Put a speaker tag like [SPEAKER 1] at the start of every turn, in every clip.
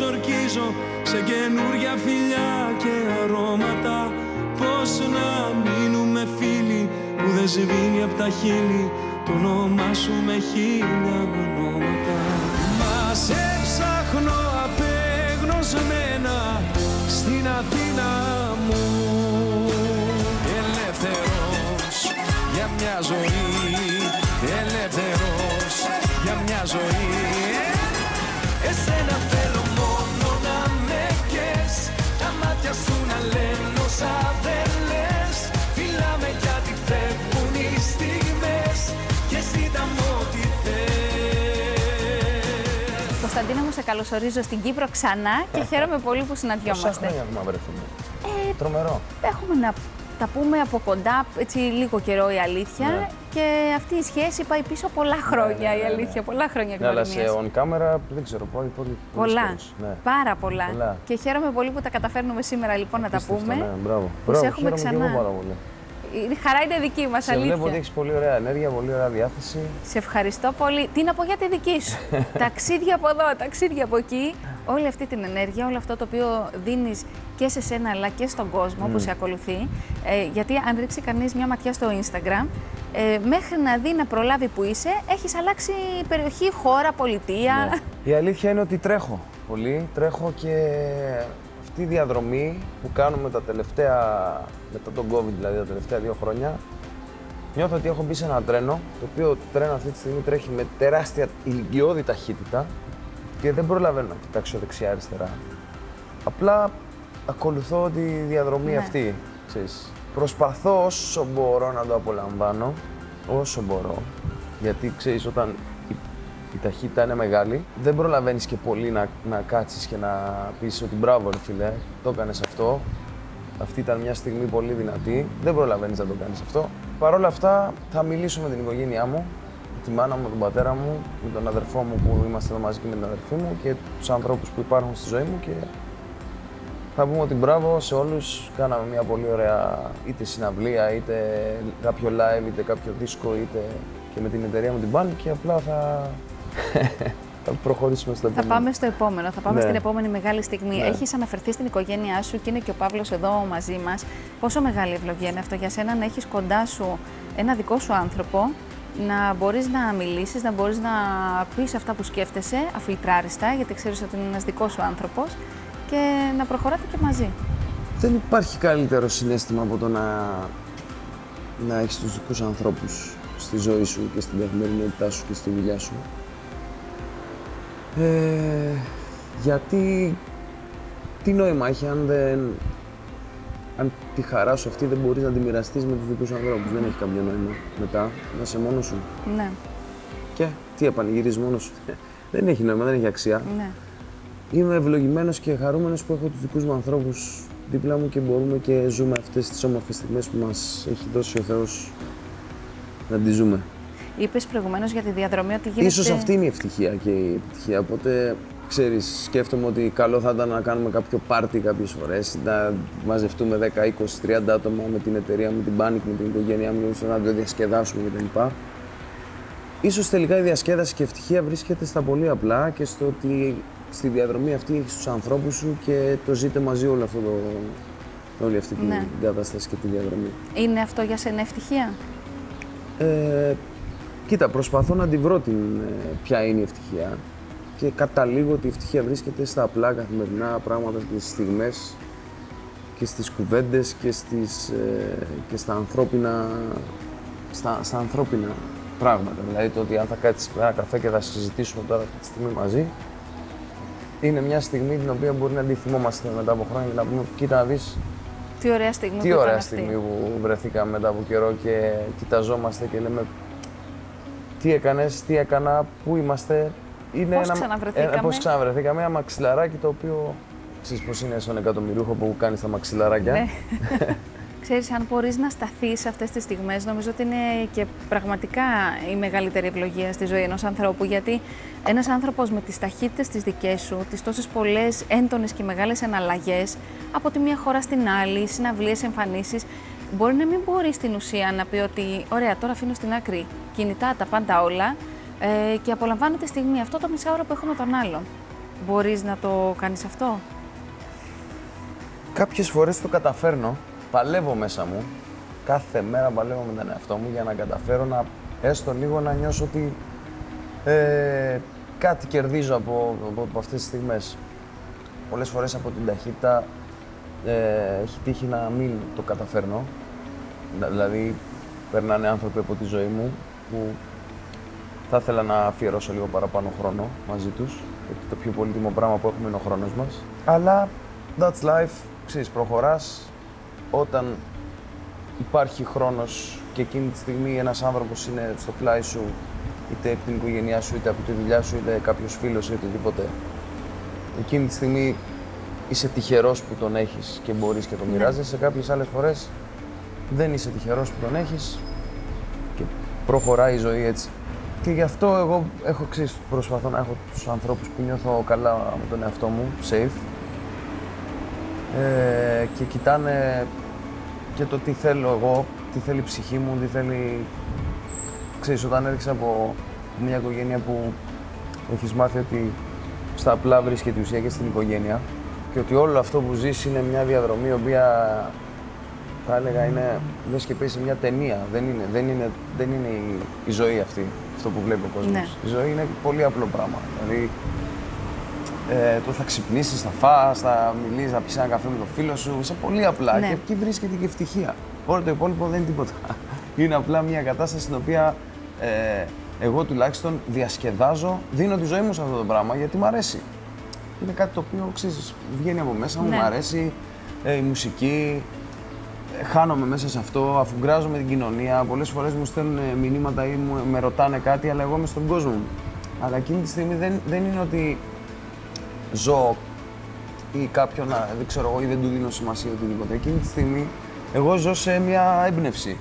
[SPEAKER 1] ορκίζω σε καινούρια φιλιά και αρώματα. Πώς να μείνουμε φίλοι που δεν σβήνει απ' τα χείλη. Το όνομά σου με χίλια ονόματα. Μας σε ψάχνω απεγνωσμένα στην Αθήνα μου. Ελεύθερος για μια ζωή
[SPEAKER 2] Κωνσταντίνα μου, σε καλωσορίζω στην Κύπρο ξανά και χαίρομαι πολύ που
[SPEAKER 3] Πόσα
[SPEAKER 2] συναντιόμαστε.
[SPEAKER 3] χρόνια έχουμε βρεθούμε;
[SPEAKER 2] Ε,
[SPEAKER 3] Τρομερό.
[SPEAKER 2] Έχουμε να τα πούμε από κοντά, έτσι λίγο καιρό η αλήθεια.
[SPEAKER 3] Ναι.
[SPEAKER 2] Και αυτή η σχέση πάει πίσω πολλά χρόνια,
[SPEAKER 3] ναι, ναι,
[SPEAKER 2] η
[SPEAKER 3] ναι.
[SPEAKER 2] αλήθεια. Πολλά χρόνια
[SPEAKER 3] Ναι, αλλά σε
[SPEAKER 2] γνωριμίας.
[SPEAKER 3] on camera δεν ξέρω πολύ. πολύ
[SPEAKER 2] Πολλά.
[SPEAKER 3] πολλές φορές. Ναι.
[SPEAKER 2] Πάρα πολλά.
[SPEAKER 3] Πολλά.
[SPEAKER 2] Και χαίρομαι πολύ που τα καταφέρνουμε σήμερα λοιπόν να τα
[SPEAKER 3] Απίστευτο,
[SPEAKER 2] πούμε.
[SPEAKER 3] Ναι, μπράβο.
[SPEAKER 2] Που
[SPEAKER 3] μπράβο,
[SPEAKER 2] σε έχουμε
[SPEAKER 3] χαίρομαι και εγώ
[SPEAKER 2] ξανά.
[SPEAKER 3] πάρα πολύ.
[SPEAKER 2] Η χαρά είναι δική μας,
[SPEAKER 3] Σε
[SPEAKER 2] αλήθεια.
[SPEAKER 3] βλέπω ότι έχεις πολύ ωραία ενέργεια, πολύ ωραία διάθεση.
[SPEAKER 2] Σε ευχαριστώ πολύ. Τι να πω για τη δική σου. ταξίδια από εδώ, ταξίδια από εκεί. Όλη αυτή την ενέργεια, όλο αυτό το οποίο δίνεις και σε σένα αλλά και στον κόσμο που σε ακολουθεί. Ε, γιατί αν ρίξει κανείς μια ματιά στο Instagram, ε, μέχρι να δει να προλάβει που είσαι, έχεις αλλάξει περιοχή, χώρα, πολιτεία.
[SPEAKER 3] Ναι. Η αλήθεια είναι ότι τρέχω πολύ. Τρέχω και αυτή η διαδρομή που κάνουμε τα τελευταία, μετά τον COVID δηλαδή, τα τελευταία δύο χρόνια, νιώθω ότι έχω μπει σε ένα τρένο, το οποίο τρένο αυτή τη στιγμή τρέχει με τεράστια ηλικιώδη ταχύτητα και δεν προλαβαίνω να κοιτάξω δεξιά-αριστερά. Απλά ακολουθώ τη διαδρομή
[SPEAKER 2] Ναι.
[SPEAKER 3] αυτή, ξέρεις. Προσπαθώ όσο μπορώ να το απολαμβάνω, όσο μπορώ, γιατί ξέρεις όταν η, η ταχύτητα είναι μεγάλη, δεν προλαβαίνεις και πολύ να, να κάτσεις και να πεις ότι μπράβο ρε φίλε, το έκανες αυτό, αυτή ήταν μια στιγμή πολύ δυνατή, δεν προλαβαίνεις να το κάνεις αυτό. Παρ' όλα αυτά θα μιλήσω με την οικογένειά μου, με τη μάνα μου, με τον πατέρα μου, με τον αδερφό μου που είμαστε εδώ μαζί και με την αδερφή μου και τους ανθρώπους που υπάρχουν στη ζωή μου και θα πούμε ότι μπράβο σε όλους. Κάναμε μια πολύ ωραία είτε συναυλία, είτε κάποιο live, είτε κάποιο δίσκο, είτε και με την εταιρεία μου την Ban και απλά θα, θα προχωρήσουμε στο
[SPEAKER 2] Θα
[SPEAKER 3] επόμενο.
[SPEAKER 2] πάμε στο επόμενο, θα πάμε
[SPEAKER 3] Ναι.
[SPEAKER 2] στην επόμενη μεγάλη στιγμή.
[SPEAKER 3] Ναι.
[SPEAKER 2] Έχεις αναφερθεί στην οικογένειά σου και είναι και ο Παύλος εδώ μαζί μας. Πόσο μεγάλη ευλογία είναι αυτό για σένα να έχεις κοντά σου ένα δικό σου άνθρωπο, να μπορείς να μιλήσεις, να μπορείς να πεις αυτά που σκέφτεσαι, αφιλτράριστα, γιατί ξέρεις ότι είναι ένας δικός σου άνθρωπος και να προχωράτε και μαζί.
[SPEAKER 3] Δεν υπάρχει καλύτερο συνέστημα από το να, να έχεις τους δικούς ανθρώπους στη ζωή σου και στην καθημερινότητά σου και στη δουλειά σου. Ε, γιατί τι νόημα έχει αν δεν... Αν τη χαρά σου αυτή δεν μπορείς να τη μοιραστείς με τους δικούς ανθρώπους; Δεν έχει κάποιο νόημα μετά να είσαι μόνος σου.
[SPEAKER 2] Ναι,
[SPEAKER 3] Και τι επανηγυρίζεις μόνος σου; δεν έχει νόημα, δεν έχει αξία.
[SPEAKER 2] ναι.
[SPEAKER 3] Είμαι ευλογημένος και χαρούμενος που έχω τους δικούς μου ανθρώπους δίπλα μου και μπορούμε και ζούμε αυτές τις όμορφες στιγμές που μας έχει δώσει ο Θεός να τις ζούμε.
[SPEAKER 2] Είπες προηγουμένως για τη διαδρομή ότι γίνεται...
[SPEAKER 3] Ίσως αυτή είναι η ευτυχία και η επιτυχία. Οπότε, ξέρεις, σκέφτομαι ότι καλό θα ήταν να κάνουμε κάποιο πάρτι κάποιες φορές, να μαζευτούμε 10, 20, 30 άτομα με την εταιρεία μου, την Panic, με την οικογένειά μου, να το διασκεδάσουμε κτλ. Ίσως τελικά η διασκέδαση και η ευτυχία βρίσκεται στα πολύ απλά και στο ότι στη διαδρομή αυτή έχεις τους ανθρώπους σου και το ζείτε μαζί όλο αυτό το, όλη αυτή
[SPEAKER 2] Ναι.
[SPEAKER 3] την κατάσταση και τη διαδρομή.
[SPEAKER 2] Είναι αυτό για σένα ευτυχία;
[SPEAKER 3] Ε, κοίτα, προσπαθώ να τη βρω την, ε, ποια είναι η ευτυχία και καταλήγω ότι η ευτυχία βρίσκεται στα απλά καθημερινά πράγματα και στις στιγμές και στις κουβέντες και, στις, ε, και στα, ανθρώπινα, στα, στα ανθρώπινα πράγματα. Δηλαδή το ότι αν θα κάτσεις με ένα καφέ και θα συζητήσουμε τώρα αυτή τη στιγμή μαζί είναι μια στιγμή την οποία μπορεί να τη θυμόμαστε μετά από χρόνια και να πούμε κοίτα να δεις
[SPEAKER 2] Τι ωραία στιγμή
[SPEAKER 3] τι
[SPEAKER 2] που ήταν
[SPEAKER 3] ωραία
[SPEAKER 2] αυτή.
[SPEAKER 3] στιγμή που βρεθήκαμε μετά από καιρό και κοιταζόμαστε και λέμε τι έκανες, τι έκανα, πού είμαστε. Είναι
[SPEAKER 2] Πώς ξαναβρεθήκαμε.
[SPEAKER 3] ε, πώς ξαναβρεθήκαμε, ένα μαξιλαράκι το οποίο ξέρεις πώς είναι στον εκατομμυρούχο που κάνεις τα μαξιλαράκια;
[SPEAKER 2] Ναι. Ξέρεις, αν μπορείς να σταθείς σε αυτές τις στιγμές, νομίζω ότι είναι και πραγματικά η μεγαλύτερη ευλογία στη ζωή ενός ανθρώπου, γιατί ένας άνθρωπος με τις ταχύτητες τις δικές σου, τις τόσες πολλές έντονες και μεγάλες εναλλαγές, από τη μία χώρα στην άλλη, συναυλίες, εμφανίσεις, μπορεί να μην μπορεί στην ουσία να πει ότι «Ωραία, τώρα αφήνω στην άκρη κινητά τα πάντα όλα ε, και απολαμβάνω τη στιγμή, αυτό το μισάωρο που έχω με τον άλλον». μπορείς να το κάνεις αυτό;
[SPEAKER 3] Κάποιες φορές το καταφέρνω, παλεύω μέσα μου, κάθε μέρα παλεύω με τον εαυτό μου για να καταφέρω να έστω λίγο να νιώσω ότι ε, κάτι κερδίζω από, από, από αυτές τις στιγμές. Πολλές φορές από την ταχύτητα ε, έχει τύχει να μην το καταφέρνω. Να- Δηλαδή, περνάνε άνθρωποι από τη ζωή μου που θα ήθελα να αφιερώσω λίγο παραπάνω χρόνο μαζί τους. Γιατί το πιο πολύτιμο πράγμα που έχουμε είναι ο χρόνος μας. Αλλά, that's life. Ξέρεις, προχωράς. Όταν υπάρχει χρόνος και εκείνη τη στιγμή ένας άνθρωπος είναι στο πλάι σου, είτε από την οικογένειά σου, είτε από τη δουλειά σου, είτε κάποιος φίλος ή οτιδήποτε. Εκείνη τη στιγμή είσαι τυχερός που τον έχεις και μπορείς και τον μοιράζεσαι. Σε κάποιες άλλες φορές δεν είσαι τυχερός που τον έχεις και προχωράει η ζωή έτσι. Και γι' αυτό εγώ έχω ξέρεις, προσπαθώ να έχω τους ανθρώπους που νιώθω καλά με τον εαυτό μου, safe. Ε, και κοιτάνε και το τι θέλω εγώ, τι θέλει η ψυχή μου, τι θέλει... Ξέρεις, όταν έρχεσαι από μια οικογένεια που έχεις μάθει ότι στα απλά βρίσκεται η ουσία και στην οικογένεια και ότι όλο αυτό που ζεις είναι μια διαδρομή η οποία θα έλεγα είναι λες και παίζει σε μια ταινία. Δεν είναι, δεν είναι, δεν είναι η, η ζωή αυτή, αυτό που βλέπει ο κόσμος.
[SPEAKER 2] Ναι.
[SPEAKER 3] Η ζωή είναι πολύ απλό πράγμα. Δηλαδή, ε, το θα ξυπνήσεις, θα φας, θα μιλήσεις, θα πεις ένα καφέ με τον φίλο σου, σε πολύ απλά.
[SPEAKER 2] Ναι.
[SPEAKER 3] Και εκεί βρίσκεται και ευτυχία. Όλο το υπόλοιπο δεν είναι τίποτα. Είναι απλά μια κατάσταση στην οποία ε, εγώ τουλάχιστον διασκεδάζω, δίνω τη ζωή μου σε αυτό το πράγμα γιατί μου αρέσει. Είναι κάτι το οποίο ξέρεις, βγαίνει από μέσα μου,
[SPEAKER 2] Ναι.
[SPEAKER 3] μου αρέσει ε, η μουσική, ε, χάνομαι μέσα σε αυτό, αφουγκράζομαι την κοινωνία. Πολλές φορές μου στέλνουν ε, μηνύματα ή μου, με ρωτάνε κάτι, αλλά εγώ είμαι στον κόσμο μου. Αλλά εκείνη τη στιγμή δεν, δεν είναι ότι ζω ή κάποιον, να- δεν ξέρω εγώ, ή δεν του δίνω σημασία ή οτιδήποτε. Εκείνη τη στιγμή εγώ ζω σε μια έμπνευση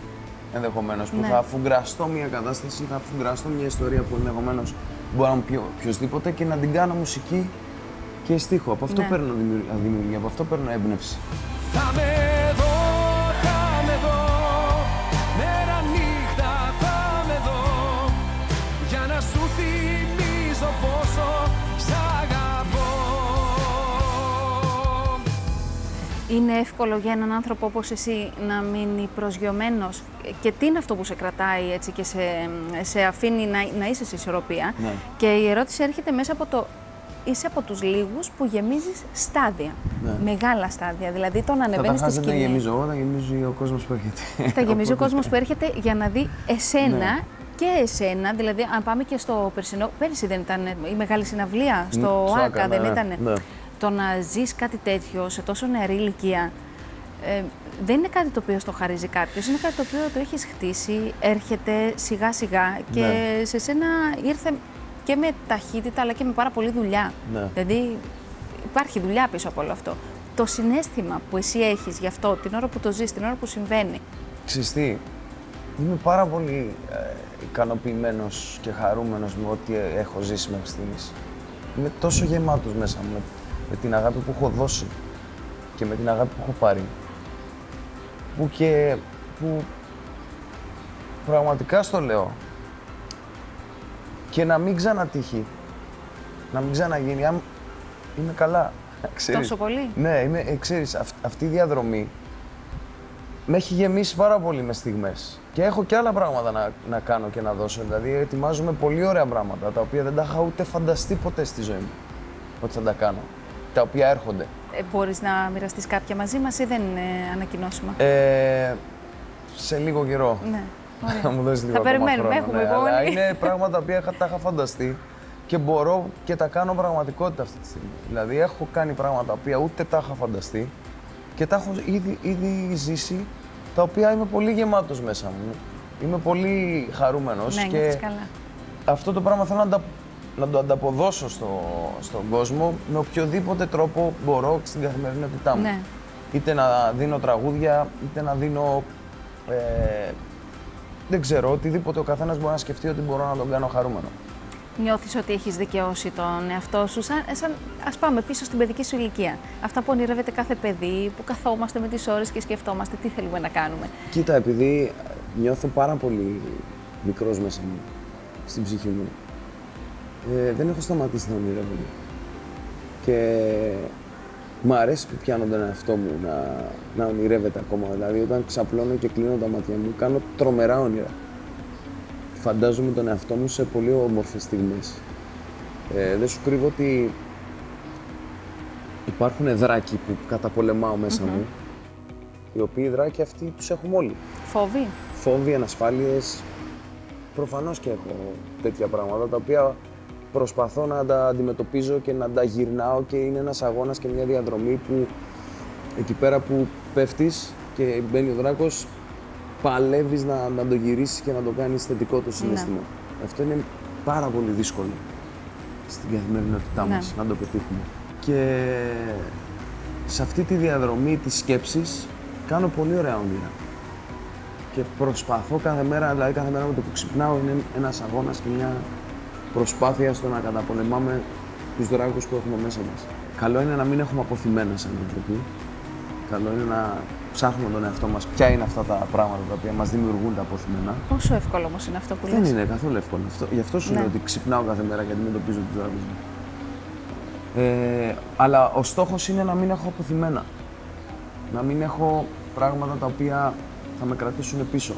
[SPEAKER 3] ενδεχομένως που
[SPEAKER 2] Ναι.
[SPEAKER 3] θα αφουγκραστώ μια κατάσταση, θα αφουγκραστώ μια ιστορία που ενδεχομένως μπορεί να μου πει οποιοδήποτε και να την κάνω μουσική και στίχο. Από αυτό
[SPEAKER 2] Ναι.
[SPEAKER 3] παίρνω δημιουργία, δημιουργία, από αυτό παίρνω έμπνευση.
[SPEAKER 1] Θα με δω, θα με δω Μέρα νύχτα θα με δω Για να σου θυμίζω πόσο σ' αγαπώ
[SPEAKER 2] Είναι εύκολο για έναν άνθρωπο όπως εσύ να μείνει προσγειωμένος; Και τι είναι αυτό που σε κρατάει έτσι και σε, σε αφήνει να, να είσαι σε ισορροπία;
[SPEAKER 3] Ναι.
[SPEAKER 2] Και η ερώτηση έρχεται μέσα από το είσαι από τους λίγους που γεμίζεις στάδια,
[SPEAKER 3] Ναι.
[SPEAKER 2] μεγάλα στάδια, δηλαδή το να ανεβαίνεις στη
[SPEAKER 3] Καταρχάς δεν τα
[SPEAKER 2] σκηνή.
[SPEAKER 3] γεμίζω εγώ, τα γεμίζει ο κόσμος που έρχεται.
[SPEAKER 2] Τα γεμίζει ο
[SPEAKER 3] Οπότε-
[SPEAKER 2] κόσμος που έρχεται για να δει εσένα
[SPEAKER 3] Ναι.
[SPEAKER 2] και εσένα, δηλαδή αν πάμε και στο περσινό, πέρυσι δεν ήταν η μεγάλη συναυλία στο
[SPEAKER 3] στο
[SPEAKER 2] ΆΚΑ,
[SPEAKER 3] Άκα,
[SPEAKER 2] δεν
[SPEAKER 3] ναι,
[SPEAKER 2] ήταν.
[SPEAKER 3] ναι.
[SPEAKER 2] Το να ζεις κάτι τέτοιο σε τόσο νεαρή ηλικία ε, δεν είναι κάτι το οποίο στο χαρίζει κάποιος. Είναι κάτι το οποίο το έχεις χτίσει, έρχεται σιγά σιγά και
[SPEAKER 3] Ναι.
[SPEAKER 2] σε σένα ήρθε και με ταχύτητα αλλά και με πάρα πολλή δουλειά.
[SPEAKER 3] Ναι.
[SPEAKER 2] Δηλαδή υπάρχει δουλειά πίσω από όλο αυτό. Το συνέστημα που εσύ έχεις γι' αυτό, την ώρα που το ζεις, την ώρα που συμβαίνει,
[SPEAKER 3] Ξέρεις τι, είμαι πάρα πολύ ε, ικανοποιημένος και χαρούμενος με ό,τι ε, έχω ζήσει μέχρι στιγμής. Είμαι τόσο γεμάτος μέσα μου με την αγάπη που έχω δώσει και με την αγάπη που έχω πάρει. Που και που πραγματικά στο λέω και να μην ξανατύχει, να μην ξαναγίνει, αν είμαι καλά. Ξέρεις.
[SPEAKER 2] Τόσο πολύ;
[SPEAKER 3] Ναι, είμαι, ε, ξέρεις, αυ- αυτή η διαδρομή με έχει γεμίσει πάρα πολύ με στιγμές. Και έχω και άλλα πράγματα να, να κάνω και να δώσω. Δηλαδή, ετοιμάζομαι πολύ ωραία πράγματα, τα οποία δεν τα είχα ούτε φανταστεί ποτέ στη ζωή μου ότι θα τα κάνω. Τα οποία έρχονται.
[SPEAKER 2] ε, μπορείς να μοιραστείς κάποια μαζί μας ή δεν είναι ανακοινώσιμα.
[SPEAKER 3] Ε, σε λίγο καιρό.
[SPEAKER 2] Ναι.
[SPEAKER 3] Θα
[SPEAKER 2] Ωραία.
[SPEAKER 3] μου δώσεις λίγο
[SPEAKER 2] Θα
[SPEAKER 3] ακόμα
[SPEAKER 2] περιμένουμε,
[SPEAKER 3] χρόνο,
[SPEAKER 2] έχουμε
[SPEAKER 3] ναι, αλλά
[SPEAKER 2] υπομονή.
[SPEAKER 3] είναι πράγματα τα οποία είχα- τα είχα φανταστεί και μπορώ και τα κάνω πραγματικότητα αυτή τη στιγμή. Δηλαδή έχω κάνει πράγματα τα οποία ούτε τα είχα φανταστεί και τα έχω ήδη, ήδη ζήσει, τα οποία είμαι πολύ γεμάτος μέσα μου. Είμαι πολύ χαρούμενος
[SPEAKER 2] Ναι,
[SPEAKER 3] και
[SPEAKER 2] νιώθεις καλά.
[SPEAKER 3] αυτό το πράγμα θέλω να, τα- να το ανταποδώσω στο, στον κόσμο με οποιοδήποτε τρόπο μπορώ στην καθημερινότητά μου.
[SPEAKER 2] Ναι.
[SPEAKER 3] Είτε να δίνω τραγούδια, είτε να δίνω. Ε, δεν ξέρω, οτιδήποτε ο καθένας μπορεί να σκεφτεί ότι μπορώ να τον κάνω χαρούμενο.
[SPEAKER 2] Νιώθεις ότι έχεις δικαιώσει τον εαυτό σου, σαν, σαν ας πάμε πίσω στην παιδική σου ηλικία. Αυτά που ονειρεύεται κάθε παιδί, που καθόμαστε με τις ώρες και σκεφτόμαστε τι θέλουμε να κάνουμε.
[SPEAKER 3] Κοίτα, επειδή νιώθω πάρα πολύ μικρός μέσα μου, στην ψυχή μου, ε, δεν έχω σταματήσει να ονειρεύομαι. Και μ' αρέσει που πιάνω τον εαυτό μου να, να ονειρεύεται ακόμα. Δηλαδή, όταν ξαπλώνω και κλείνω τα μάτια μου, κάνω τρομερά όνειρα. Φαντάζομαι τον εαυτό μου σε πολύ όμορφες στιγμές. Ε, δεν σου κρύβω ότι υπάρχουν δράκοι που καταπολεμάω μέσα μου, οι οποίοι δράκοι αυτοί τους έχουμε όλοι.
[SPEAKER 2] Φόβοι.
[SPEAKER 3] Φόβοι, ανασφάλειες, προφανώς και έχω τέτοια πράγματα, τα οποία προσπαθώ να τα αντιμετωπίζω και να τα γυρνάω και είναι ένας αγώνας και μια διαδρομή που εκεί πέρα που πέφτεις και μπαίνει ο δράκος, παλεύεις να, να το γυρίσεις και να το κάνεις θετικό το συναίσθημα. Αυτό είναι πάρα πολύ δύσκολο στην καθημερινότητά
[SPEAKER 2] Ναι.
[SPEAKER 3] μας να το πετύχουμε. Και σε αυτή τη διαδρομή της σκέψης κάνω πολύ ωραία όνειρα. Και προσπαθώ κάθε μέρα, δηλαδή κάθε μέρα με το που ξυπνάω είναι ένας αγώνας και μια προσπάθεια στο να καταπολεμάμε τους δράκους που έχουμε μέσα μας. Καλό είναι να μην έχουμε αποθυμένα σαν άνθρωποι. Καλό είναι να ψάχνουμε τον εαυτό μας ποια είναι αυτά τα πράγματα τα οποία μας δημιουργούν τα αποθυμένα.
[SPEAKER 2] Πόσο εύκολο όμως είναι αυτό που
[SPEAKER 3] Δεν
[SPEAKER 2] λες;
[SPEAKER 3] είναι καθόλου εύκολο αυτό. Γι' αυτό σου
[SPEAKER 2] Ναι.
[SPEAKER 3] λέω ότι ξυπνάω κάθε μέρα και αντιμετωπίζω τους δράκους μου. Ε, αλλά ο στόχος είναι να μην έχω αποθυμένα. Να μην έχω πράγματα τα οποία θα με κρατήσουν πίσω.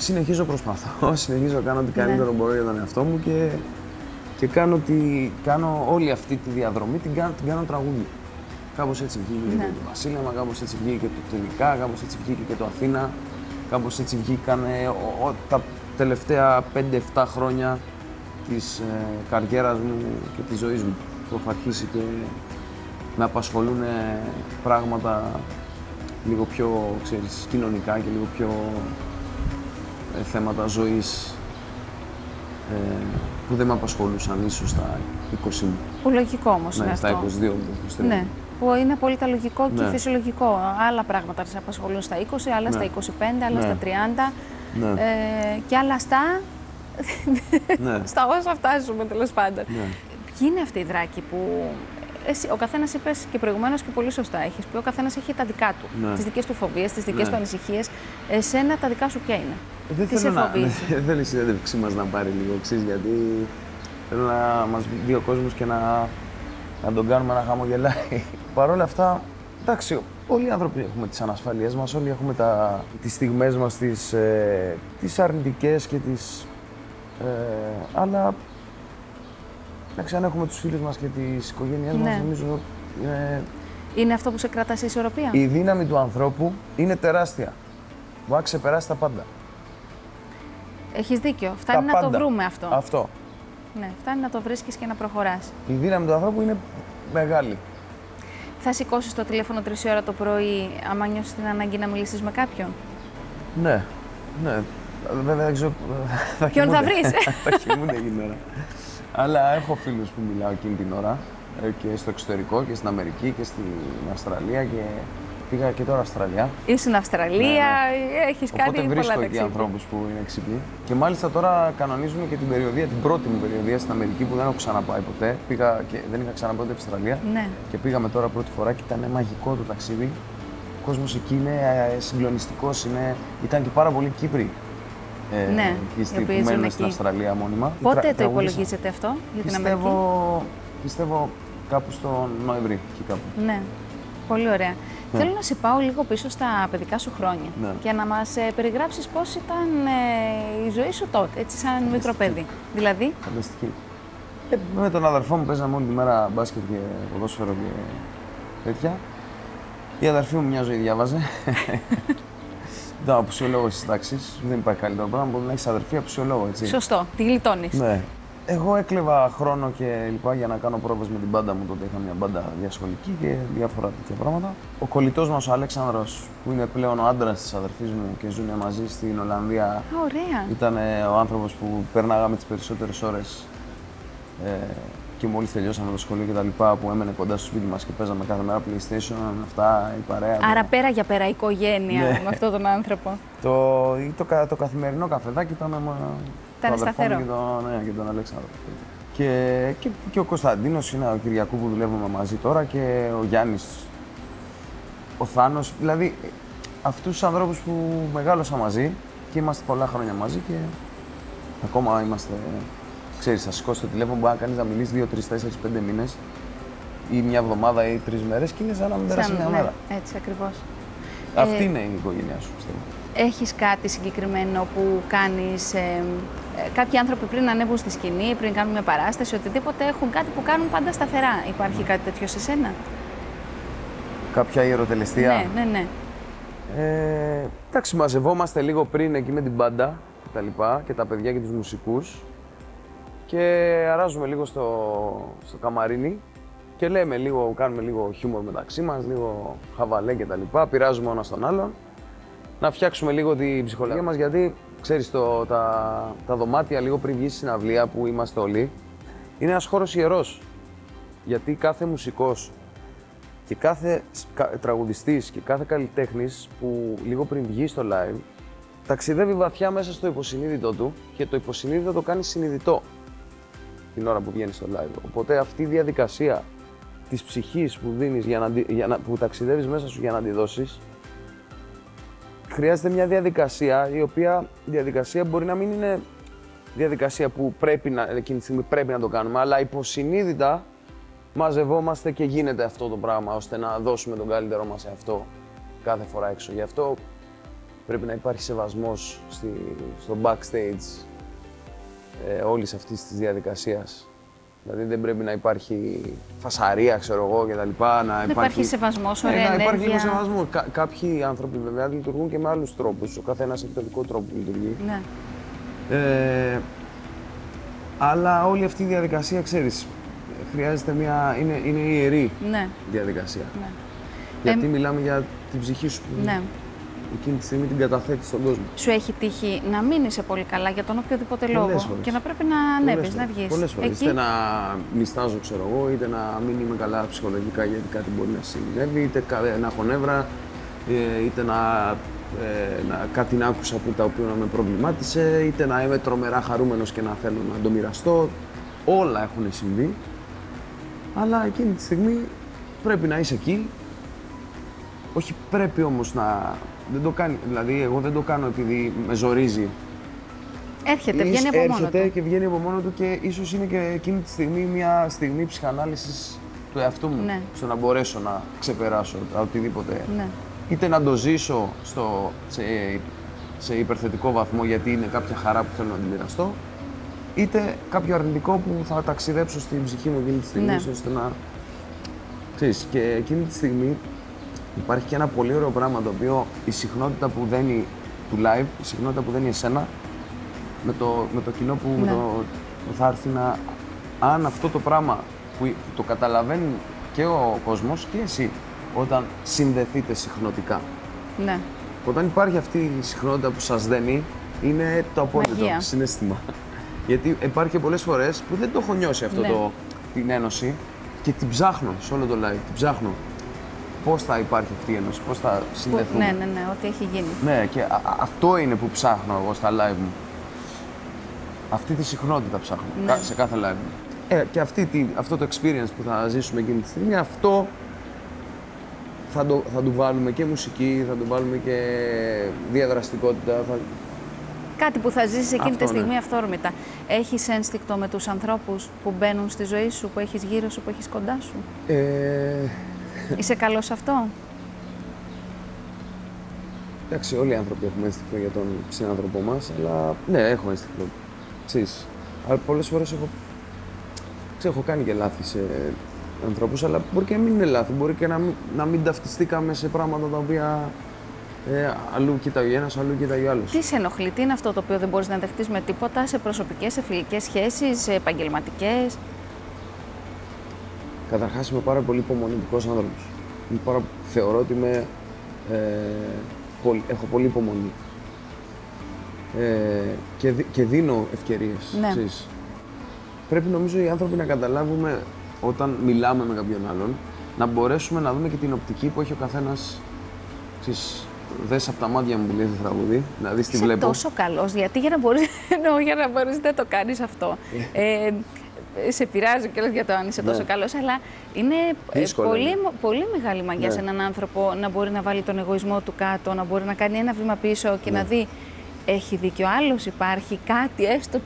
[SPEAKER 3] Συνεχίζω προσπαθώ, συνεχίζω να κάνω ό,τι
[SPEAKER 2] Ναι.
[SPEAKER 3] καλύτερο μπορώ για τον εαυτό μου και, και κάνω, τη, κάνω όλη αυτή τη διαδρομή, την κάνω, την κάνω τραγούδι. Κάπως έτσι βγήκε
[SPEAKER 2] Ναι.
[SPEAKER 3] και το Βασίλεμα, κάπως έτσι βγήκε και το Τελικά, κάπως έτσι βγήκε και το Αθήνα, κάπως έτσι βγήκαν ο, ο, τα τελευταία 5-7 χρόνια της ε, καριέρας μου και της ζωής μου που έχω αρχίσει και με απασχολούν ε, πράγματα λίγο πιο, ξέρεις, κοινωνικά και λίγο πιο ε, θέματα ζωής ε, που δεν με απασχολούσαν ίσως στα 20 μου.
[SPEAKER 2] Που λογικό όμως είναι
[SPEAKER 3] Ναι, στα 22
[SPEAKER 2] αυτό.
[SPEAKER 3] μου, 23
[SPEAKER 2] Ναι. Που είναι πολύ τα λογικό και
[SPEAKER 3] Ναι.
[SPEAKER 2] φυσιολογικό. Άλλα πράγματα σε απασχολούν στα 20, άλλα
[SPEAKER 3] Ναι.
[SPEAKER 2] στα 25, άλλα
[SPEAKER 3] Ναι.
[SPEAKER 2] στα 30
[SPEAKER 3] Ναι,
[SPEAKER 2] ε, και άλλα στα,
[SPEAKER 3] ναι,
[SPEAKER 2] στα όσα φτάσουμε τέλος πάντων.
[SPEAKER 3] ναι.
[SPEAKER 2] Ποιοι είναι αυτοί οι δράκοι που. Εσύ, ο καθένας είπες και προηγουμένως και πολύ σωστά έχεις πει: Ο καθένας έχει τα δικά του.
[SPEAKER 3] Ναι.
[SPEAKER 2] Τις δικές του φοβίες, τις δικές
[SPEAKER 3] Ναι.
[SPEAKER 2] του ανησυχίες. Εσένα τα δικά σου ποια είναι;
[SPEAKER 3] Δεν
[SPEAKER 2] Τι σε
[SPEAKER 3] θέλω να,
[SPEAKER 2] φοβίζει;
[SPEAKER 3] δεν θέλω η συνέντευξή μας να πάρει λίγο εξής, γιατί θέλω να μας δει ο κόσμος και να, να τον κάνουμε να χαμογελάει. Παρ' όλα αυτά, εντάξει, όλοι οι άνθρωποι έχουμε τις ανασφαλίες μας, όλοι έχουμε τα, τις στιγμές μας, τις, ε, τις αρνητικές και τις... Ε, αλλά, εντάξει, αν έχουμε τους φίλους μας και τις οικογένειές μας,
[SPEAKER 2] Ναι.
[SPEAKER 3] νομίζω είναι
[SPEAKER 2] Είναι αυτό που σε κρατά σε ισορροπία;
[SPEAKER 3] η δύναμη του ανθρώπου είναι τεράστια. Μπορεί να ξεπεράσει τα πάντα.
[SPEAKER 2] Έχεις δίκιο. Φτάνει
[SPEAKER 3] τα
[SPEAKER 2] να
[SPEAKER 3] πάντα.
[SPEAKER 2] το βρούμε αυτό.
[SPEAKER 3] Αυτό.
[SPEAKER 2] Ναι, φτάνει να το βρίσκεις και να προχωράς.
[SPEAKER 3] Η δύναμη του ανθρώπου είναι μεγάλη.
[SPEAKER 2] Θα σηκώσεις το τηλέφωνο 3 ώρα το πρωί, άμα νιώσεις την ανάγκη να μιλήσεις με κάποιον;
[SPEAKER 3] Ναι, ναι. Βέβαια δεν ξέρω. Θα
[SPEAKER 2] Ποιον θα
[SPEAKER 3] κοιμούνται.
[SPEAKER 2] βρεις;
[SPEAKER 3] θα κοιμούνται εκείνη την ώρα. Αλλά έχω φίλους που μιλάω εκείνη την ώρα ε, και στο εξωτερικό και στην Αμερική και στην Αυστραλία και πήγα και τώρα Αυστραλία.
[SPEAKER 2] Ήσουν Αυστραλία, έχει
[SPEAKER 3] Ναι, Οπότε
[SPEAKER 2] κάνει πολλά
[SPEAKER 3] βρίσκω εκεί
[SPEAKER 2] ταξίδια.
[SPEAKER 3] ανθρώπους που είναι ξύπνοι. Και μάλιστα τώρα κανονίζουμε και την περιοδία, την πρώτη μου περιοδία στην Αμερική που δεν έχω ξαναπάει ποτέ. Πήγα και δεν είχα ξαναπάει ποτέ Αυστραλία.
[SPEAKER 2] Ναι.
[SPEAKER 3] Και πήγαμε τώρα πρώτη φορά και ήταν μαγικό το ταξίδι. Ο κόσμος εκεί είναι ε, συγκλονιστικός, είναι... ήταν και πάρα πολλοί Κύπροι. Ε,
[SPEAKER 2] Ναι,
[SPEAKER 3] εκεί στη-
[SPEAKER 2] οι οποίοι
[SPEAKER 3] που
[SPEAKER 2] ζουν
[SPEAKER 3] μένουν στην
[SPEAKER 2] εκεί.
[SPEAKER 3] Αυστραλία μόνιμα.
[SPEAKER 2] Πότε
[SPEAKER 3] Τρα-
[SPEAKER 2] το
[SPEAKER 3] τραγουδήσαν.
[SPEAKER 2] υπολογίζετε αυτό για την Αμερική;
[SPEAKER 3] Πιστεύω, πιστεύω κάπου στον Νοέμβρη εκεί κάπου.
[SPEAKER 2] Ναι, πολύ ωραία. Θέλω να σε πάω λίγο πίσω στα παιδικά σου χρόνια
[SPEAKER 3] Ναι.
[SPEAKER 2] και να μας ε, περιγράψεις πώς ήταν ε, η ζωή σου τότε, έτσι σαν μικρό παιδί. Δηλαδή,
[SPEAKER 3] Φανταστική. Ε, με τον αδερφό μου παίζαμε όλη τη μέρα μπάσκετ και ποδόσφαιρο και τέτοια. Η αδερφή μου μια ζωή διάβαζε. Ήταν απουσιολόγος της τάξης. Δεν υπάρχει καλύτερο πράγμα από το να έχεις αδερφή απουσιολόγο, έτσι.
[SPEAKER 2] σωστό, τη γλιτώνεις.
[SPEAKER 3] Ναι. Εγώ έκλεβα χρόνο και λοιπά για να κάνω πρόβες με την μπάντα μου. Τότε είχα μια μπάντα διασχολική και διάφορα τέτοια πράγματα. Ο κολλητός μας ο Αλέξανδρος, που είναι πλέον ο άντρας της αδερφής μου και ζουν μαζί στην Ολλανδία,
[SPEAKER 2] Α, ωραία.
[SPEAKER 3] ήταν ε, ο άνθρωπος που περνάγαμε τις περισσότερες ώρες ε, και μόλις τελειώσαμε το σχολείο και τα λοιπά, που έμενε κοντά στο σπίτι μας και παίζαμε κάθε μέρα PlayStation, αυτά, η παρέα.
[SPEAKER 2] Άρα πέρα για πέρα οικογένεια
[SPEAKER 3] Ναι.
[SPEAKER 2] με αυτόν τον άνθρωπο.
[SPEAKER 3] Το, ή το, κα- το καθημερινό καφεδάκι ήταν με
[SPEAKER 2] Ήταν
[SPEAKER 3] τον αδερφό μου
[SPEAKER 2] σταθερό.
[SPEAKER 3] και τον, ναι, και τον Αλέξανδρο. Και, και, και ο Κωνσταντίνος είναι ο Κυριακού που δουλεύουμε μαζί τώρα και ο Γιάννης, ο Θάνος, δηλαδή αυτούς τους ανθρώπους που μεγάλωσα μαζί και είμαστε πολλά χρόνια μαζί και ακόμα είμαστε ξέρεις, θα σηκώσει το τηλέφωνο, μπορεί να κάνεις να μιλήσεις 2, 3, 4, 5 μήνες ή μια εβδομάδα ή τρεις μέρες και είναι σαν να μην πέρασε μια
[SPEAKER 2] ναι,
[SPEAKER 3] μέρα.
[SPEAKER 2] έτσι ακριβώς.
[SPEAKER 3] Αυτή
[SPEAKER 2] Ε,
[SPEAKER 3] είναι η οικογένειά σου, πιστεύω.
[SPEAKER 2] Έχεις κάτι συγκεκριμένο που κάνεις, ε, ε, κάποιοι άνθρωποι πριν ανέβουν στη σκηνή, πριν κάνουν μια παράσταση, οτιδήποτε έχουν κάτι που κάνουν πάντα σταθερά. Υπάρχει κάτι τέτοιο σε σένα;
[SPEAKER 3] Κάποια ιεροτελεστία;
[SPEAKER 2] Ναι, ναι, ναι.
[SPEAKER 3] Ε, εντάξει, μαζευόμαστε λίγο πριν εκεί με την μπάντα και τα λοιπά και τα παιδιά και τους μουσικούς και αράζουμε λίγο στο, στο καμαρίνι και λέμε λίγο, κάνουμε λίγο χιούμορ μεταξύ μας, λίγο χαβαλέ και τα λοιπά, πειράζουμε ο ένας τον άλλον. Να φτιάξουμε λίγο την ψυχολογία μας γιατί ξέρεις το, τα, τα δωμάτια λίγο πριν βγει στη συναυλία που είμαστε όλοι είναι ένας χώρος ιερός. Γιατί κάθε μουσικός και κάθε κα- τραγουδιστής και κάθε καλλιτέχνης που λίγο πριν βγει στο live ταξιδεύει βαθιά μέσα στο υποσυνείδητο του και το υποσυνείδητο το κάνει συνειδητό την ώρα που βγαίνεις στο live. Οπότε αυτή η διαδικασία της ψυχής που δίνεις για να, αντι- για να, που ταξιδεύεις μέσα σου για να αντιδώσεις χρειάζεται μια διαδικασία η οποία διαδικασία μπορεί να μην είναι διαδικασία που πρέπει να, εκείνη τη στιγμή πρέπει να το κάνουμε αλλά υποσυνείδητα μαζευόμαστε και γίνεται αυτό το πράγμα ώστε να δώσουμε τον καλύτερό μας σε αυτό κάθε φορά έξω. Γι' αυτό πρέπει να υπάρχει σεβασμός στη, στο backstage ε, όλης αυτής της διαδικασίας. Δηλαδή δεν πρέπει να υπάρχει φασαρία, ξέρω εγώ, και τα λοιπά. Να
[SPEAKER 2] Δεν υπάρχει σεβασμός,
[SPEAKER 3] Ναι,
[SPEAKER 2] ωραία
[SPEAKER 3] να υπάρχει λίγο
[SPEAKER 2] ενέργεια.
[SPEAKER 3] σεβασμό. Κα- κάποιοι άνθρωποι βέβαια λειτουργούν και με άλλους τρόπους. Ο καθένας έχει το δικό τρόπο που λειτουργεί.
[SPEAKER 2] ναι.
[SPEAKER 3] Ε, αλλά όλη αυτή η διαδικασία, ξέρεις, χρειάζεται μια... είναι, είναι ιερή
[SPEAKER 2] Ναι,
[SPEAKER 3] διαδικασία.
[SPEAKER 2] ναι.
[SPEAKER 3] Γιατί
[SPEAKER 2] Ε,
[SPEAKER 3] μιλάμε για την ψυχή σου που
[SPEAKER 2] ναι.
[SPEAKER 3] Εκείνη τη στιγμή την καταθέτει στον κόσμο.
[SPEAKER 2] Σου έχει τύχει να μην είσαι πολύ καλά για τον οποιοδήποτε λόγο
[SPEAKER 3] Πολλές φορές.
[SPEAKER 2] και να πρέπει να ανέβεις, να βγεις.
[SPEAKER 3] Πολλές φορές.
[SPEAKER 2] Εκεί,
[SPEAKER 3] Είτε να νιστάζω, ξέρω εγώ, είτε να μην είμαι καλά ψυχολογικά γιατί κάτι μπορεί να συνέβη, είτε κα- να έχω νεύρα, ε, είτε να, ε, να κάτι να άκουσα που τα οποία να με προβλημάτισε, είτε να είμαι τρομερά χαρούμενος και να θέλω να το μοιραστώ. Όλα έχουν συμβεί. Αλλά εκείνη τη στιγμή πρέπει να είσαι εκεί. Όχι πρέπει όμως να... Δεν το κάνει, δηλαδή εγώ δεν το κάνω επειδή με ζορίζει
[SPEAKER 2] έρχεται,
[SPEAKER 3] Ίσ-
[SPEAKER 2] βγαίνει από μόνο
[SPEAKER 3] έρχεται
[SPEAKER 2] του.
[SPEAKER 3] και βγαίνει από μόνο του και ίσως είναι και εκείνη τη στιγμή μια στιγμή ψυχανάλυσης του εαυτού μου.
[SPEAKER 2] Ναι.
[SPEAKER 3] Στο να μπορέσω να ξεπεράσω τα οτιδήποτε.
[SPEAKER 2] Ναι.
[SPEAKER 3] Είτε να το ζήσω στο, σε, σε υπερθετικό βαθμό γιατί είναι κάποια χαρά που θέλω να τη μοιραστώ, είτε κάποιο αρνητικό που θα ταξιδέψω στην ψυχή μου εκείνη τη στιγμή,
[SPEAKER 2] Ναι.
[SPEAKER 3] ώστε να... Ξέρεις, και εκείνη τη στιγμή υπάρχει και ένα πολύ ωραίο πράγμα το οποίο η συχνότητα που δένει του live, η συχνότητα που δένει εσένα, με το, με το κοινό που, με
[SPEAKER 2] Ναι.
[SPEAKER 3] το, που θα έρθει να... Αν αυτό το πράγμα που, που το καταλαβαίνει και ο κόσμος και εσύ, όταν συνδεθείτε συχνοτικά.
[SPEAKER 2] ναι.
[SPEAKER 3] Όταν υπάρχει αυτή η συχνότητα που σας δένει, είναι το απόλυτο
[SPEAKER 2] Μαγεία.
[SPEAKER 3] συνέστημα. Γιατί υπάρχει και πολλές φορές που δεν το έχω νιώσει αυτό
[SPEAKER 2] Ναι.
[SPEAKER 3] το, την ένωση και την ψάχνω σε όλο το live, την ψάχνω. Πώς θα υπάρχει αυτή η ένωση, πώς θα
[SPEAKER 2] Που-
[SPEAKER 3] συνδεθούμε.
[SPEAKER 2] ναι, ναι, ναι, ό,τι έχει γίνει.
[SPEAKER 3] Ναι, και α- α- αυτό είναι που ψάχνω εγώ στα live μου. Αυτή τη συχνότητα ψάχνω
[SPEAKER 2] Ναι.
[SPEAKER 3] κα- σε κάθε live μου. Ε, και αυτή, τη- αυτό το experience που θα ζήσουμε εκείνη τη στιγμή, αυτό θα, το, θα του βάλουμε και μουσική, θα του βάλουμε και διαδραστικότητα. Θα...
[SPEAKER 2] Κάτι που θα ζήσεις εκείνη
[SPEAKER 3] Αυτό,
[SPEAKER 2] τη στιγμή
[SPEAKER 3] ναι.
[SPEAKER 2] αυθόρμητα. Έχεις ένστικτο με τους ανθρώπους που μπαίνουν στη ζωή σου, που έχεις γύρω σου, που έχεις κοντά σου;
[SPEAKER 3] Ε,
[SPEAKER 2] Είσαι καλός σε αυτό;
[SPEAKER 3] εντάξει, όλοι οι άνθρωποι έχουμε ένστικτο για τον συνάνθρωπό μας, αλλά ναι, έχω ένστικτο. Ξέρεις, αλλά πολλές φορές έχω, ξέρω, έχω κάνει και λάθη σε ανθρώπους, αλλά μπορεί και να μην είναι λάθη, μπορεί και να μην, να μην ταυτιστήκαμε σε πράγματα τα οποία ε, αλλού κοίταγε ο ένας, αλλού κοίταγε ο άλλος.
[SPEAKER 2] Τι σε ενοχλεί, τι είναι αυτό το οποίο δεν μπορείς να δεχτείς με τίποτα σε προσωπικές, σε φιλικές σχέσεις, σε επαγγελματικές;
[SPEAKER 3] Καταρχάς είμαι πάρα πολύ υπομονητικός άνθρωπος. Είμαι πάρα... Θεωρώ ότι είμαι, ε, πολύ- έχω πολύ υπομονή. Ε, και, δι- και δίνω ευκαιρίες.
[SPEAKER 2] Ναι.
[SPEAKER 3] ξέρεις. Πρέπει νομίζω οι άνθρωποι να καταλάβουμε όταν μιλάμε με κάποιον άλλον, να μπορέσουμε να δούμε και την οπτική που έχει ο καθένας. Ξέρεις, δες από τα μάτια μου που λέει το τραγούδι, να δεις τι
[SPEAKER 2] Είσαι
[SPEAKER 3] βλέπω.
[SPEAKER 2] τόσο καλός, γιατί για να μπορείς, εννοώ, για να μπορείς δεν το κάνεις αυτό. ε, σε πειράζει κιόλας για το αν είσαι
[SPEAKER 3] Ναι.
[SPEAKER 2] τόσο καλός, αλλά είναι ε,
[SPEAKER 3] Δύσκολο
[SPEAKER 2] πολύ,
[SPEAKER 3] είναι.
[SPEAKER 2] πολύ μεγάλη μαγιά
[SPEAKER 3] Ναι.
[SPEAKER 2] σε έναν άνθρωπο να μπορεί να βάλει τον εγωισμό του κάτω, να μπορεί να κάνει ένα βήμα πίσω και
[SPEAKER 3] Ναι.
[SPEAKER 2] να δει έχει δίκιο άλλος, υπάρχει κάτι έστω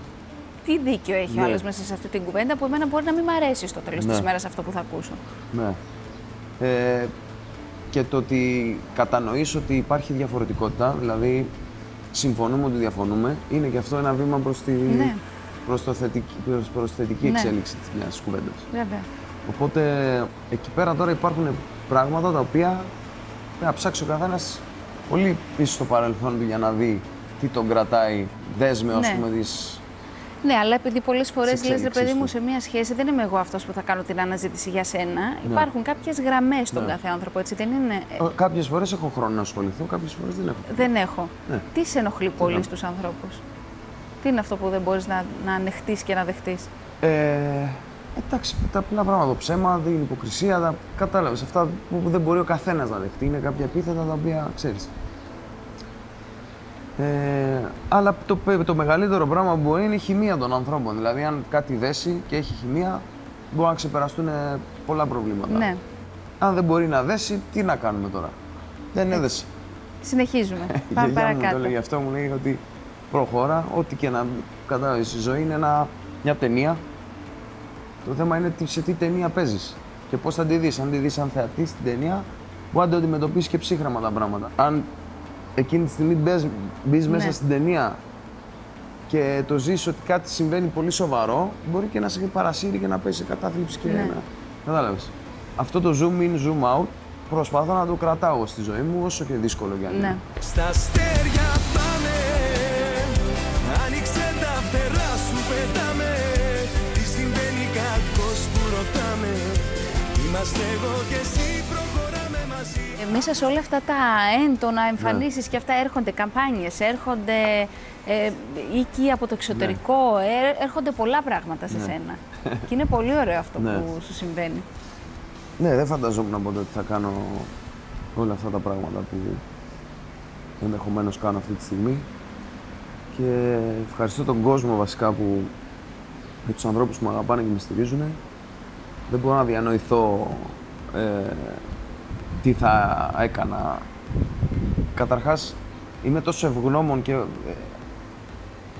[SPEAKER 2] τι δίκιο έχει ο
[SPEAKER 3] Ναι.
[SPEAKER 2] άλλος μέσα σε αυτή την κουβέντα που εμένα μπορεί να μην μ' αρέσει στο τέλος
[SPEAKER 3] Ναι.
[SPEAKER 2] τη μέρα αυτό που θα ακούσω.
[SPEAKER 3] Ναι. Ε, και το ότι κατανοείς ότι υπάρχει διαφορετικότητα, δηλαδή συμφωνούμε ότι διαφωνούμε, είναι και αυτό ένα βήμα προς, τη,
[SPEAKER 2] Ναι.
[SPEAKER 3] Προς, το θετική, προς, προς θετική
[SPEAKER 2] Ναι.
[SPEAKER 3] εξέλιξη της μιας κουβέντας.
[SPEAKER 2] Βέβαια.
[SPEAKER 3] Οπότε εκεί πέρα τώρα υπάρχουν πράγματα τα οποία πρέπει να ψάξει ο καθένας πολύ πίσω στο παρελθόν του για να δει τι τον κρατάει δέσμιο, ας
[SPEAKER 2] Ναι.
[SPEAKER 3] πούμε, της...
[SPEAKER 2] Ναι, αλλά επειδή πολλές φορές λες, ρε
[SPEAKER 3] εξέλιξης
[SPEAKER 2] παιδί μου,
[SPEAKER 3] του.
[SPEAKER 2] σε μία σχέση δεν είμαι εγώ αυτός που θα κάνω την αναζήτηση για σένα. Υπάρχουν κάποιες γραμμές στον
[SPEAKER 3] Ναι.
[SPEAKER 2] κάθε άνθρωπο, έτσι δεν είναι. Ε,
[SPEAKER 3] Κάποιες φορές έχω χρόνο να ασχοληθώ, κάποιες φορές δεν έχω.
[SPEAKER 2] δεν έχω.
[SPEAKER 3] Ναι.
[SPEAKER 2] Τι σε ενοχλεί πολύ
[SPEAKER 3] ναι.
[SPEAKER 2] στους ανθρώπους, Τι είναι αυτό που δεν μπορείς να, να ανεχτείς και να δεχτείς;
[SPEAKER 3] Ε, εντάξει, τα απλά πράγματα, το ψέμα, την υποκρισία, τα κατάλαβες. Αυτά που δεν μπορεί ο καθένας να δεχτεί. Είναι κάποια επίθετα τα οποία ξέρεις. Ε, αλλά το, πε- το μεγαλύτερο πράγμα που μπορεί είναι η χημεία των ανθρώπων. Δηλαδή, αν κάτι δέσει και έχει χημεία, μπορεί να ξεπεραστούν ε, πολλά προβλήματα.
[SPEAKER 2] Ναι.
[SPEAKER 3] Αν δεν μπορεί να δέσει, τι να κάνουμε τώρα; Δεν έδεσε.
[SPEAKER 2] Συνεχίζουμε.
[SPEAKER 3] Η
[SPEAKER 2] Πάμε
[SPEAKER 3] γιαγιά μου
[SPEAKER 2] παρακάτω.
[SPEAKER 3] το λέει αυτό, μου λέει ότι προχώρα, ό,τι και να κατάλαβες, η ζωή είναι ένα, μια ταινία. Το θέμα είναι τι- σε τι ταινία παίζεις και πώς θα τη δεις. Αν τη δεις σαν θεατή στην ταινία, μπορεί να το αντιμετωπίσεις και ψύχραμα τα πράγματα. Αν εκείνη τη στιγμή μπες, μπεις
[SPEAKER 2] Ναι.
[SPEAKER 3] μέσα στην ταινία και το ζεις ότι κάτι συμβαίνει πολύ σοβαρό, μπορεί και να σε παρασύρει και να πέσει σε κατάθλιψη και
[SPEAKER 2] Ναι.
[SPEAKER 3] να... Κατάλαβες. Αυτό το zoom in, zoom out, προσπαθώ να το κρατάω στη ζωή μου όσο και δύσκολο για να είναι.
[SPEAKER 2] Ναι.
[SPEAKER 1] Στα αστέρια Είμαστε εγώ και εσύ προχωράμε μαζί
[SPEAKER 2] Ε, μέσα σε όλα αυτά τα έντονα
[SPEAKER 3] Ναι.
[SPEAKER 2] εμφανίσεις και αυτά έρχονται καμπάνιες, έρχονται ε, οίκοι από το εξωτερικό, ε, έρχονται πολλά πράγματα σε
[SPEAKER 3] Ναι.
[SPEAKER 2] σένα. και είναι πολύ ωραίο αυτό
[SPEAKER 3] Ναι.
[SPEAKER 2] που σου συμβαίνει.
[SPEAKER 3] Ναι, δεν φανταζόμουν ποτέ ότι θα κάνω όλα αυτά τα πράγματα που ενδεχομένως κάνω αυτή τη στιγμή. Και ευχαριστώ τον κόσμο βασικά που με τους ανθρώπους που με αγαπάνε και με στηρίζουν. Δεν μπορώ να διανοηθώ ε, τι θα έκανα. Καταρχάς, είμαι τόσο ευγνώμων και ε,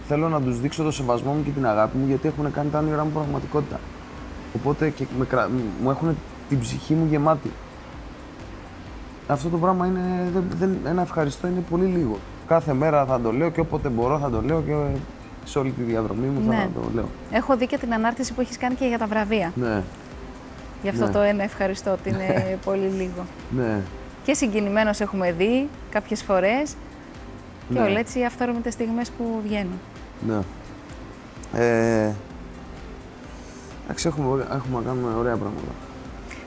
[SPEAKER 3] θέλω να τους δείξω το σεβασμό μου και την αγάπη μου γιατί έχουν κάνει τα όνειρά μου πραγματικότητα. Οπότε και με κρα... μου έχουν την ψυχή μου γεμάτη. Αυτό το πράγμα είναι, δεν, δεν, ένα ευχαριστώ είναι πολύ λίγο. Κάθε μέρα θα το λέω και όποτε μπορώ θα το λέω και σε όλη τη διαδρομή μου
[SPEAKER 2] Ναι.
[SPEAKER 3] θα το λέω.
[SPEAKER 2] Έχω δει και την ανάρτηση που έχεις κάνει και για τα βραβεία.
[SPEAKER 3] Ναι,
[SPEAKER 2] Γι' αυτό
[SPEAKER 3] Ναι.
[SPEAKER 2] το ένα ευχαριστώ ότι είναι πολύ λίγο.
[SPEAKER 3] ναι.
[SPEAKER 2] Και συγκινημένος έχουμε δει κάποιες φορές και
[SPEAKER 3] Ναι.
[SPEAKER 2] όλα έτσι οι αυθόρμητες στιγμές που βγαίνουν.
[SPEAKER 3] ναι. Ε, εντάξει, έχουμε, ωραία- έχουμε να κάνουμε ωραία πράγματα.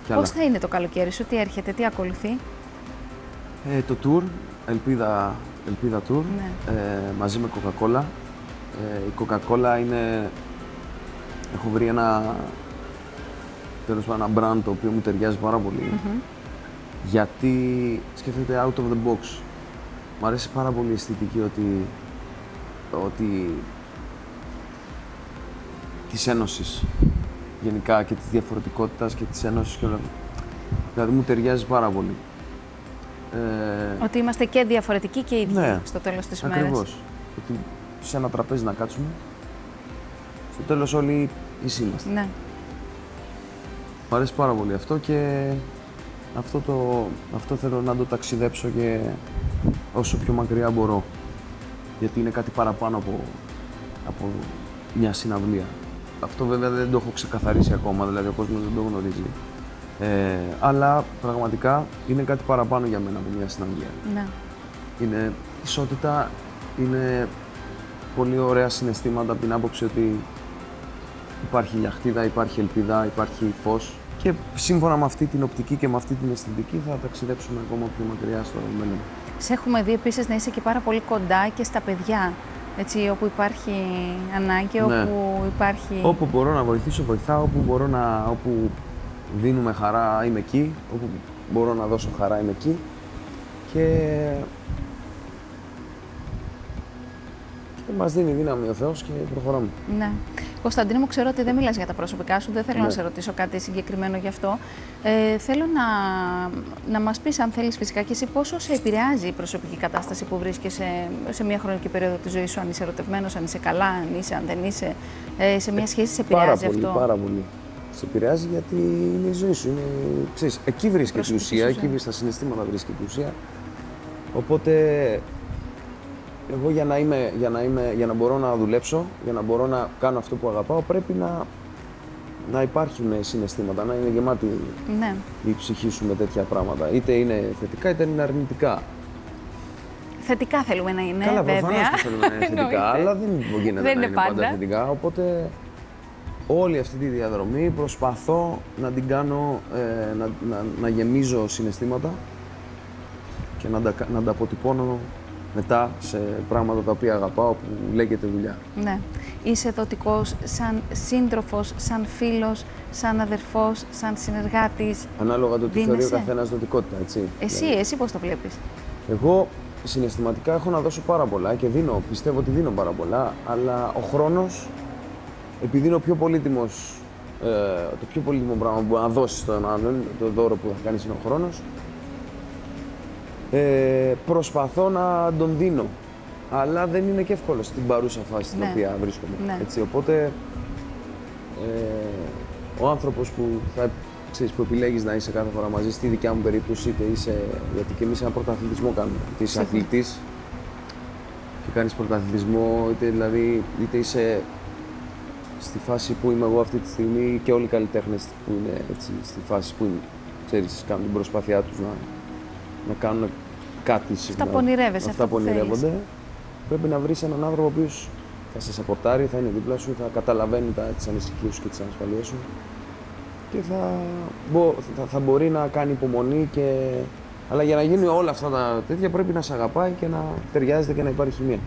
[SPEAKER 3] Κι άλλα.
[SPEAKER 2] Πώς θα είναι το καλοκαίρι σου, τι έρχεται, τι ακολουθεί;
[SPEAKER 3] Ε, το tour, Ελπίδα, Ελπίδα Tour,
[SPEAKER 2] Ναι.
[SPEAKER 3] ε, μαζί με Coca-Cola. Ε, η Coca-Cola είναι... Έχω βρει ένα, τέλος πάντων, ένα brand το οποίο μου ταιριάζει πάρα πολύ. Γιατί σκέφτεται out of the box. Μου αρέσει πάρα πολύ η αισθητική ότι, ότι της ένωσης γενικά και της διαφορετικότητας και της ένωσης και όλα. Δηλαδή μου ταιριάζει πάρα πολύ. Ε,
[SPEAKER 2] Ότι είμαστε και διαφορετικοί και ίδιοι
[SPEAKER 3] Ναι.
[SPEAKER 2] στο τέλος της μέρας.
[SPEAKER 3] Ακριβώς. Ότι σε ένα τραπέζι να κάτσουμε, στο τέλος όλοι ίσοι είμαστε.
[SPEAKER 2] Ναι.
[SPEAKER 3] Μ' αρέσει πάρα πολύ αυτό και αυτό, το, αυτό θέλω να το ταξιδέψω και όσο πιο μακριά μπορώ. Γιατί είναι κάτι παραπάνω από, από μια συναυλία. Αυτό βέβαια δεν το έχω ξεκαθαρίσει ακόμα, δηλαδή ο κόσμος δεν το γνωρίζει. Ε, αλλά πραγματικά είναι κάτι παραπάνω για μένα από μια συναυλία.
[SPEAKER 2] ναι.
[SPEAKER 3] Είναι ισότητα, είναι πολύ ωραία συναισθήματα από την άποψη ότι υπάρχει λιαχτίδα, υπάρχει ελπίδα, υπάρχει φως και σύμφωνα με αυτή την οπτική και με αυτή την αισθητική θα ταξιδέψουμε ακόμα πιο μακριά στο μέλλον.
[SPEAKER 2] Σε έχουμε δει επίσης να είσαι και πάρα πολύ κοντά και στα παιδιά. Έτσι, όπου υπάρχει ανάγκη,
[SPEAKER 3] Ναι.
[SPEAKER 2] όπου υπάρχει...
[SPEAKER 3] Όπου μπορώ να βοηθήσω, βοηθάω, όπου μπορώ να... όπου δίνουμε χαρά είμαι εκεί, όπου μπορώ να δώσω χαρά είμαι εκεί και... και μας δίνει δύναμη ο Θεός και προχωράμε.
[SPEAKER 2] Ναι. Κωνσταντίνο, μου ξέρω ότι δεν μιλάς για τα προσωπικά σου, δεν θέλω να
[SPEAKER 3] Ναι.
[SPEAKER 2] σε ρωτήσω κάτι συγκεκριμένο γι' αυτό. Ε, θέλω να, να μας πεις, αν θέλεις φυσικά και εσύ, πόσο σε επηρεάζει η προσωπική κατάσταση που βρίσκεσαι σε μια χρονική περίοδο της ζωής σου, αν είσαι ερωτευμένος, αν είσαι καλά, αν είσαι, αν δεν είσαι, ε, σε μια σχέση σε
[SPEAKER 3] Πάρα
[SPEAKER 2] επηρεάζει
[SPEAKER 3] πολύ,
[SPEAKER 2] αυτό;
[SPEAKER 3] πάρα πολύ. Σε επηρεάζει γιατί είναι η ζωή σου. Είναι, ξέρεις, εκεί βρίσκεται η
[SPEAKER 2] Προσωπική
[SPEAKER 3] ουσία,
[SPEAKER 2] σου
[SPEAKER 3] εκεί
[SPEAKER 2] ζωή.
[SPEAKER 3] βρίσκεται, στα συναισθήματα βρίσκεται η ουσία. Οπότε εγώ για να, είμαι, για, να είμαι, για να μπορώ να δουλέψω, για να μπορώ να κάνω αυτό που αγαπάω, πρέπει να, να υπάρχουν συναισθήματα, να είναι γεμάτη
[SPEAKER 2] Ναι.
[SPEAKER 3] η ψυχή σου με τέτοια πράγματα. Είτε είναι θετικά είτε είναι αρνητικά.
[SPEAKER 2] Θετικά θέλουμε να είναι,
[SPEAKER 3] Καλά,
[SPEAKER 2] βέβαια.
[SPEAKER 3] προφανώς και θέλουμε να είναι θετικά,
[SPEAKER 2] Εννοείται.
[SPEAKER 3] αλλά δεν γίνεται
[SPEAKER 2] Δεν
[SPEAKER 3] να
[SPEAKER 2] είναι
[SPEAKER 3] είναι πάντα.
[SPEAKER 2] πάντα.
[SPEAKER 3] θετικά. Οπότε όλη αυτή τη διαδρομή προσπαθώ να την κάνω, ε, να, να, να γεμίζω συναισθήματα και να τα, κα- να τα αποτυπώνω μετά σε πράγματα τα οποία αγαπάω που λέγεται δουλειά.
[SPEAKER 2] Ναι. Είσαι δοτικός σαν σύντροφος, σαν φίλος, σαν αδερφός, σαν συνεργάτης.
[SPEAKER 3] Ανάλογα το τι θεωρεί ο
[SPEAKER 2] Δίνεσαι.
[SPEAKER 3] καθένας δοτικότητα, έτσι.
[SPEAKER 2] Εσύ,
[SPEAKER 3] Δηλαδή,
[SPEAKER 2] εσύ πώς το βλέπεις;
[SPEAKER 3] Εγώ συναισθηματικά έχω να δώσω πάρα πολλά και δίνω, πιστεύω ότι δίνω πάρα πολλά, αλλά ο χρόνος, επειδή είναι ο πιο πολύτιμος, ε, το πιο πολύτιμο πράγμα που μπορείς να δώσεις στον άλλον, το δώρο που θα κάνεις είναι ο χρόνος, ε, προσπαθώ να τον δίνω. Αλλά δεν είναι και εύκολο στην παρούσα φάση στην
[SPEAKER 2] Ναι.
[SPEAKER 3] οποία βρίσκομαι.
[SPEAKER 2] Ναι.
[SPEAKER 3] Έτσι, οπότε ε, ο άνθρωπος που, θα, ξέρεις, που επιλέγεις να είσαι κάθε φορά μαζί, στη δικιά μου περίπτωση, είτε είσαι, γιατί και εμείς ένα πρωταθλητισμό κάνουμε, είτε είσαι
[SPEAKER 2] Σίγουρα.
[SPEAKER 3] αθλητής και κάνεις πρωταθλητισμό, είτε δηλαδή, είτε είσαι στη φάση που είμαι εγώ αυτή τη στιγμή και όλοι οι καλλιτέχνες που είναι έτσι, στη φάση που είναι, ξέρεις, κάνουν την προσπάθειά τους να, να κάνουν κάτι συχνά.
[SPEAKER 2] που ονειρεύεσαι,
[SPEAKER 3] Αυτά
[SPEAKER 2] αυτά
[SPEAKER 3] που
[SPEAKER 2] που θέλεις.
[SPEAKER 3] ονειρεύονται. Πρέπει να βρεις έναν άνθρωπο ο οποίος θα σε σαπορτάρει, θα είναι δίπλα σου, θα καταλαβαίνει τα, τις ανησυχίες σου και τις ανασφαλίες σου και θα, μπο- θα, θα μπορεί να κάνει υπομονή και... Αλλά για να γίνουν όλα αυτά τα τέτοια πρέπει να σε αγαπάει και να ταιριάζεται και να υπάρχει χημεία.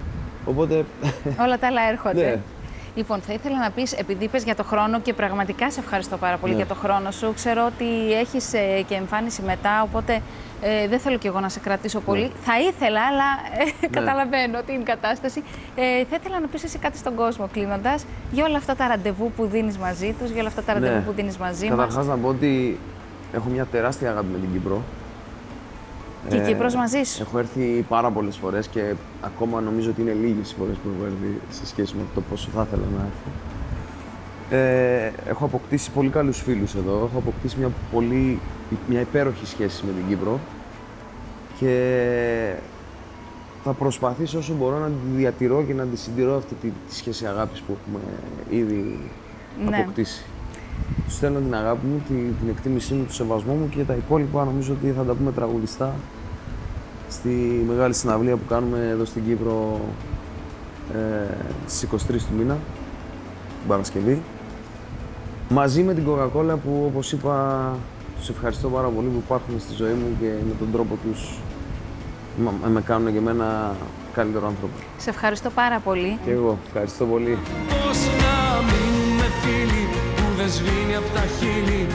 [SPEAKER 3] Οπότε,
[SPEAKER 2] Όλα τα άλλα έρχονται.
[SPEAKER 3] Ναι.
[SPEAKER 2] Λοιπόν, θα ήθελα να πεις, επειδή είπες για το χρόνο και πραγματικά σε ευχαριστώ πάρα πολύ
[SPEAKER 3] Ναι.
[SPEAKER 2] για το χρόνο σου. Ξέρω ότι έχεις ε, και εμφάνιση μετά, οπότε ε, δεν θέλω κι εγώ να σε κρατήσω πολύ.
[SPEAKER 3] Ναι.
[SPEAKER 2] Θα ήθελα, αλλά ε, καταλαβαίνω την κατάσταση. Ε, θα ήθελα να πεις εσύ κάτι στον κόσμο κλείνοντας για όλα αυτά τα ραντεβού που δίνεις μαζί τους, για όλα αυτά τα ραντεβού
[SPEAKER 3] Ναι.
[SPEAKER 2] που δίνεις μαζί μας.
[SPEAKER 3] καταρχάς να πω ότι έχω μια τεράστια αγάπη με την Κύπρο.
[SPEAKER 2] Και η
[SPEAKER 3] Ε,
[SPEAKER 2] Κύπρος μαζί σου.
[SPEAKER 3] Έχω έρθει πάρα πολλές φορές και ακόμα νομίζω ότι είναι λίγες οι φορές που έχω έρθει σε σχέση με το πόσο θα ήθελα να έρθω. Ε, έχω αποκτήσει πολύ καλούς φίλους εδώ. Έχω αποκτήσει μια, πολύ, μια υπέροχη σχέση με την Κύπρο και θα προσπαθήσω όσο μπορώ να τη διατηρώ και να τη συντηρώ αυτή τη, τη σχέση αγάπης που έχουμε ήδη
[SPEAKER 2] Ναι.
[SPEAKER 3] αποκτήσει. Τους στέλνω την αγάπη μου, τη- την εκτίμησή μου, το σεβασμό μου και τα υπόλοιπα νομίζω ότι θα τα πούμε τραγουδιστά στη μεγάλη συναυλία που κάνουμε εδώ στην Κύπρο ε, στις 23 του μήνα, την Παρασκευή. Μαζί με την Coca-Cola που όπως είπα τους ευχαριστώ πάρα πολύ που υπάρχουν στη ζωή μου και με τον τρόπο τους μα- με κάνουν και εμένα καλύτερο άνθρωπο.
[SPEAKER 2] Σε ευχαριστώ πάρα πολύ.
[SPEAKER 3] Και εγώ ευχαριστώ πολύ.
[SPEAKER 1] Πώς να μείνουμε φίλοι που δεν σβήνει από τα χείλη